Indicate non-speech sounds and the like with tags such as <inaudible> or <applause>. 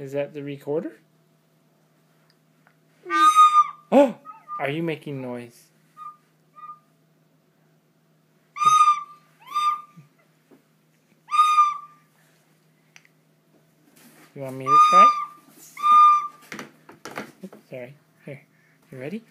Is that the recorder? <laughs> Oh! Are you making noise? You want me to try? Oops, sorry. Here. You ready?